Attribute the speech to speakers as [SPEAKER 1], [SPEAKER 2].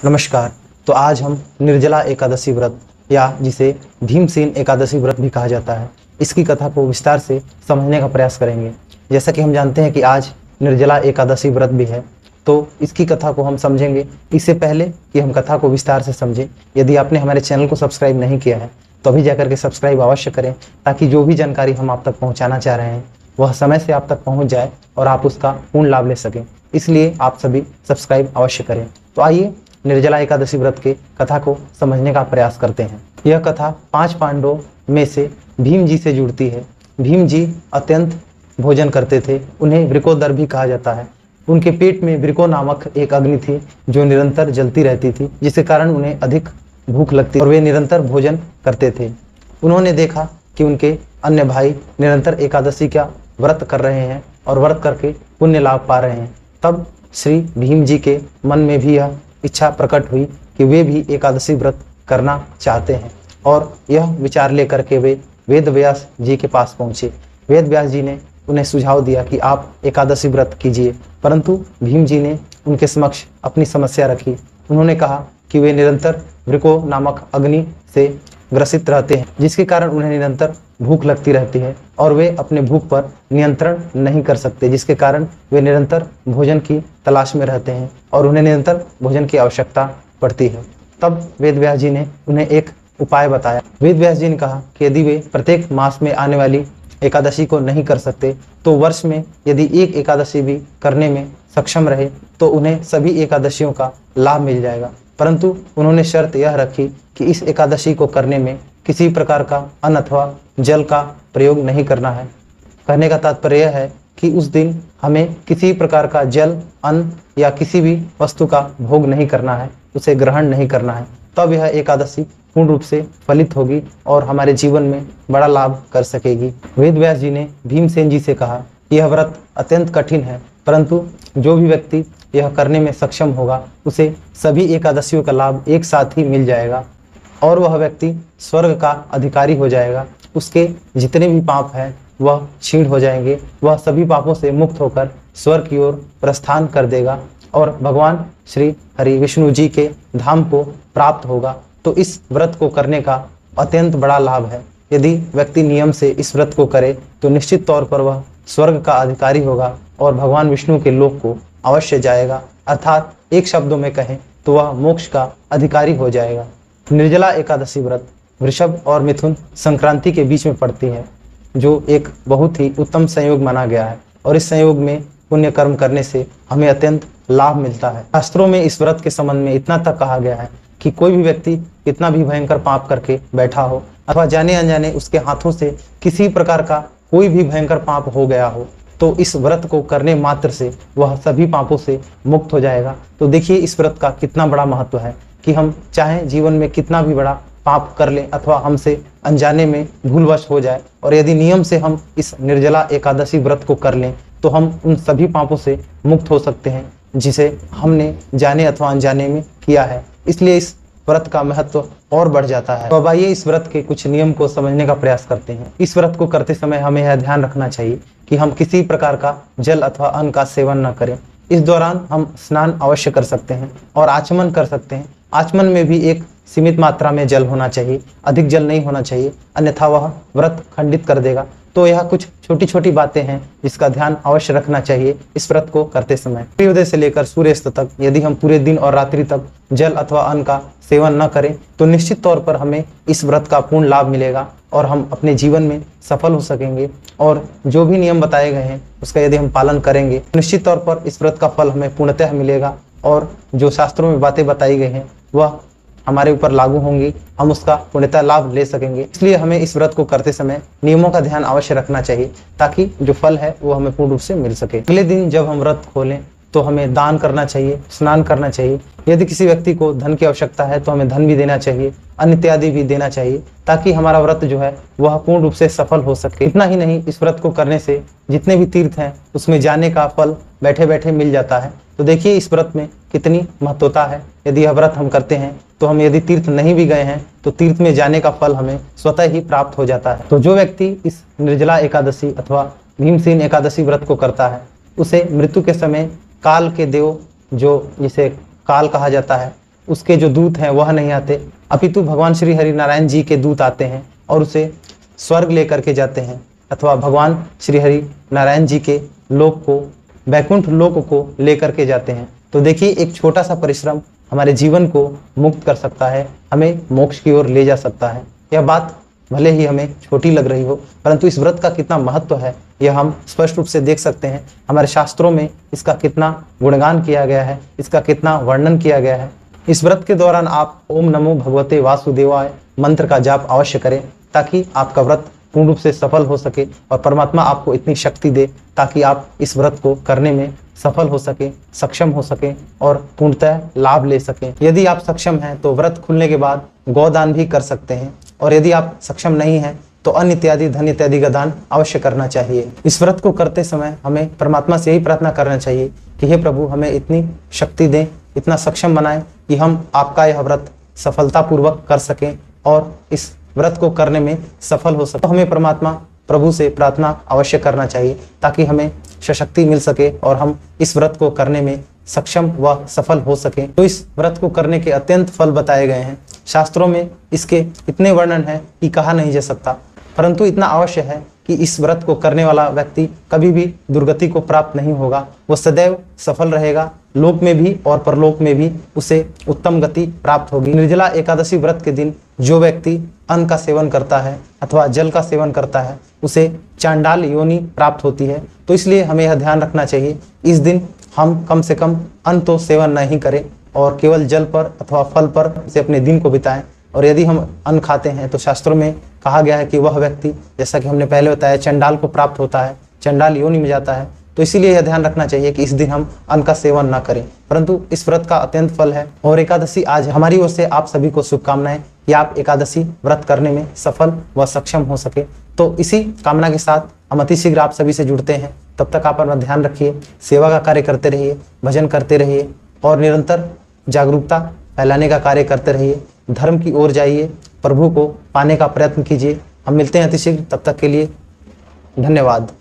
[SPEAKER 1] नमस्कार। तो आज हम निर्जला एकादशी व्रत, या जिसे भीमसेन एकादशी व्रत भी कहा जाता है, इसकी कथा को विस्तार से समझने का प्रयास करेंगे। जैसा कि हम जानते हैं कि आज निर्जला एकादशी व्रत भी है तो इसकी कथा को हम समझेंगे। इससे पहले कि हम कथा को विस्तार से समझें, यदि आपने हमारे चैनल को सब्सक्राइब नहीं किया है तो अभी जाकर के सब्सक्राइब अवश्य करें, ताकि जो भी जानकारी हम आप तक पहुंचाना चाह रहे हैं, वह समय से आप तक पहुँच जाए और आप उसका पूर्ण लाभ ले सकें। इसलिए आप सभी सब्सक्राइब अवश्य करें। तो आइए निर्जला एकादशी व्रत के कथा को समझने का प्रयास करते हैं। यह कथा पाँच पांडवों में से भीम जी से जुड़ती है। भीम जी अत्यंत भोजन करते थे, उन्हें वृकोदर भी कहा जाता है। उनके पेट में वृको नामक एक अग्नि थी, जो निरंतर जलती रहती थी, जिसके कारण उन्हें अधिक भूख लगती और वे निरंतर भोजन करते थे। उन्होंने देखा कि उनके अन्य भाई निरंतर एकादशी का व्रत कर रहे हैं और व्रत करके पुण्य लाभ पा रहे हैं। तब श्री भीम जी के मन में भी यह इच्छा प्रकट हुई कि वे भी एकादशी व्रत करना चाहते हैं और यह विचार लेकर के वे वेद व्यास जी के पास पहुँचे। वेद व्यास जी ने उन्हें सुझाव दिया कि आप एकादशी व्रत कीजिए, परंतु भीम जी ने उनके समक्ष अपनी समस्या रखी। उन्होंने कहा कि वे निरंतर वृको नामक अग्नि से ग्रसित रहते हैं, जिसके कारण उन्हें निरंतर भूख लगती रहती है और वे अपने भूख पर नियंत्रण नहीं कर सकते, जिसके कारण वे निरंतर भोजन की तलाश में रहते हैं और उन्हें निरंतर भोजन की आवश्यकता पड़ती है। तब वेद व्यास जी ने उन्हें एक उपाय बताया। वेद व्यास जी ने कहा कि यदि वे प्रत्येक मास में आने वाली एकादशी को नहीं कर सकते तो वर्ष में यदि एक एकादशी भी करने में सक्षम रहे तो उन्हें सभी एकादशियों का लाभ मिल जाएगा। परंतु उन्होंने शर्त यह रखी कि इस एकादशी को करने में किसी प्रकार का अन्न अथवा जल का प्रयोग नहीं करना है। कहने का तात्पर्य है कि उस दिन हमें किसी प्रकार का जल, अन्न या किसी भी वस्तु का भोग नहीं करना है, उसे ग्रहण नहीं करना है। तब यह एकादशी पूर्ण रूप से फलित होगी और हमारे जीवन में बड़ा लाभ कर सकेगी। वेद व्यास जी ने भीमसेन जी से कहा, यह व्रत अत्यंत कठिन है, परंतु जो भी व्यक्ति यह करने में सक्षम होगा, उसे सभी एकादशियों का लाभ एक साथ ही मिल जाएगा। और वह व्यक्ति स्वर्ग का अधिकारी हो जाएगा। उसके जितने भी पाप हैं, वह छीण हो जाएँगे। वह सभी पापों से मुक्त होकर स्वर्ग की ओर प्रस्थान कर देगा और भगवान श्री हरि विष्णु जी के धाम को प्राप्त होगा। तो इस व्रत को करने का अत्यंत बड़ा लाभ है। यदि व्यक्ति नियम से इस व्रत को करे तो निश्चित तौर पर वह स्वर्ग का अधिकारी होगा और भगवान विष्णु के लोक को अवश्य जाएगा। अर्थात एक शब्दों में कहें तो वह मोक्ष का अधिकारी हो जाएगा। निर्जला एकादशी व्रत वृषभ और मिथुन संक्रांति के बीच में पड़ती है, जो एक बहुत ही उत्तम संयोग माना गया है और इस संयोग में पुण्य कर्म करने से हमें अत्यंत लाभ मिलता है। शास्त्रों में इस व्रत के संबंध में इतना तक कहा गया है कि कोई भी व्यक्ति कितना भी भयंकर पाप करके बैठा हो अथवा जाने अनजाने उसके हाथों से किसी प्रकार का कोई भी भयंकर पाप हो गया हो तो इस व्रत को करने मात्र से वह सभी पापों से मुक्त हो जाएगा। तो देखिए इस व्रत का कितना बड़ा महत्व है। कि हम चाहे जीवन में कितना भी बड़ा पाप कर लें अथवा हमसे अनजाने में भूलवश हो जाए और यदि नियम से हम इस निर्जला एकादशी व्रत को कर लें तो हम उन सभी पापों से मुक्त हो सकते हैं जिसे हमने जाने अथवा अनजाने में किया है। इसलिए इस व्रत का महत्व और बढ़ जाता है। तो अब आइए इस व्रत के कुछ नियम को समझने का प्रयास करते हैं। इस व्रत को करते समय हमें यह ध्यान रखना चाहिए कि हम किसी प्रकार का जल अथवा अन्न का सेवन न करें। इस दौरान हम स्नान अवश्य कर सकते हैं और आचमन कर सकते हैं। आचमन में भी एक सीमित मात्रा में जल होना चाहिए, अधिक जल नहीं होना चाहिए, अन्यथा वह व्रत खंडित कर देगा। तो यह कुछ छोटी छोटी बातें हैं, जिसका ध्यान अवश्य रखना चाहिए इस व्रत को करते समय। सूर्योदय से लेकर सूर्यास्त तक, यदि हम पूरे दिन और रात्रि तक जल अथवा अन्न का सेवन न करें तो निश्चित तौर पर हमें इस व्रत का पूर्ण लाभ मिलेगा और हम अपने जीवन में सफल हो सकेंगे। और जो भी नियम बताए गए हैं, उसका यदि हम पालन करेंगे, निश्चित तौर पर इस व्रत का फल हमें पूर्णतः मिलेगा। और जो शास्त्रों में बातें बताई गई हैं वह हमारे ऊपर लागू होंगी। हम उसका पुण्यता लाभ ले सकेंगे। इसलिए हमें इस व्रत को करते समय नियमों का ध्यान अवश्य रखना चाहिए, ताकि जो फल है वो हमें पूर्ण रूप से मिल सके। अगले दिन जब हम व्रत खोलें तो हमें दान करना चाहिए, स्नान करना चाहिए। यदि किसी व्यक्ति को धन की आवश्यकता है तो हमें धन भी देना चाहिए, अन्य इत्यादि भी देना चाहिए, ताकि हमारा व्रत जो है, वह पूर्ण रूप से सफल हो सके। इतना ही नहीं, इस व्रत को करने से जितने भी तीर्थ हैं, उसमें जाने का फल बैठे बैठे मिल जाता है। तो देखिए इस व्रत में कितनी महत्वता है। यदि यह व्रत हम करते हैं तो हम यदि तीर्थ नहीं भी गए हैं तो तीर्थ में जाने का फल हमें स्वतः ही प्राप्त हो जाता है। तो जो व्यक्ति इस निर्जला एकादशी अथवा भीमसेन एकादशी व्रत को करता है, उसे मृत्यु के समय काल के देव, जो जिसे काल कहा जाता है, उसके जो दूत हैं, वह नहीं आते। अपितु भगवान श्री हरि नारायण जी के दूत आते हैं और उसे स्वर्ग लेकर के जाते हैं, अथवा भगवान श्री हरि नारायण जी के लोक को वैकुंठ लोक को लेकर के जाते हैं। तो देखिए, एक छोटा सा परिश्रम हमारे जीवन को मुक्त कर सकता है, हमें मोक्ष की ओर ले जा सकता है। यह बात भले ही हमें छोटी लग रही हो, परंतु इस व्रत का कितना महत्व है, यह हम स्पष्ट रूप से देख सकते हैं। हमारे शास्त्रों में इसका कितना गुणगान किया गया है, इसका कितना वर्णन किया गया है। इस व्रत के दौरान आप ओम नमो भगवते वासुदेवाय मंत्र का जाप अवश्य करें, ताकि आपका व्रत पूर्ण रूप से सफल हो सके और परमात्मा आपको इतनी शक्ति दे ताकि आप इस व्रत को करने में सफल हो सके, सक्षम हो सके और पूर्णतः लाभ ले सके। यदि आप सक्षम हैं तो व्रत खुलने के बाद गौदान भी कर सकते हैं और यदि आप सक्षम नहीं हैं तो अन्न इत्यादि, धन इत्यादि का दान अवश्य करना चाहिए। इस व्रत को करते समय हमें परमात्मा से यही प्रार्थना करना चाहिए कि हे प्रभु, हमें इतनी शक्ति दें, इतना सक्षम बनाएँ कि हम आपका यह व्रत सफलतापूर्वक कर सकें और इस व्रत को करने में सफल हो सके। तो हमें परमात्मा प्रभु से प्रार्थना अवश्य करना चाहिए, ताकि हमें सशक्ति मिल सके और हम इस व्रत को करने में सक्षम व सफल हो सके। तो इस व्रत को करने के अत्यंत फल बताए गए हैं। शास्त्रों में इसके इतने वर्णन है कि कहा नहीं जा सकता। परंतु इतना अवश्य है कि इस व्रत को करने वाला व्यक्ति कभी भी दुर्गति को प्राप्त नहीं होगा। वो सदैव सफल रहेगा। लोक में भी और परलोक में भी उसे उत्तम गति प्राप्त होगी। निर्जला एकादशी व्रत के दिन जो व्यक्ति अन्न का सेवन करता है अथवा जल का सेवन करता है, उसे चांडाल योनि प्राप्त होती है। तो इसलिए हमें यह ध्यान रखना चाहिए, इस दिन हम कम से कम अन्न तो सेवन नहीं करें और केवल जल पर अथवा फल पर से अपने दिन को बिताएँ। और यदि हम अन्न खाते हैं तो शास्त्रों में कहा गया है कि वह व्यक्ति, जैसा कि हमने पहले बताया, चंडाल को प्राप्त होता है, चंडाल योनि में जाता है तो इसीलिए यह ध्यान रखना चाहिए कि इस दिन हम अन्न का सेवन ना करें। परंतु इस व्रत का अत्यंत फल है। और एकादशी आज हमारी ओर से आप सभी को शुभकामनाएँ कि आप एकादशी व्रत करने में सफल व सक्षम हो सके। तो इसी कामना के साथ हम अति शीघ्र आप सभी से जुड़ते हैं। तब तक आप अपना ध्यान रखिए, सेवा का कार्य करते रहिए, भजन करते रहिए और निरंतर जागरूकता फैलाने का कार्य करते रहिए। धर्म की ओर जाइए, प्रभु को पाने का प्रयत्न कीजिए। हम मिलते हैं अतिशीघ्र, तब तक के लिए धन्यवाद।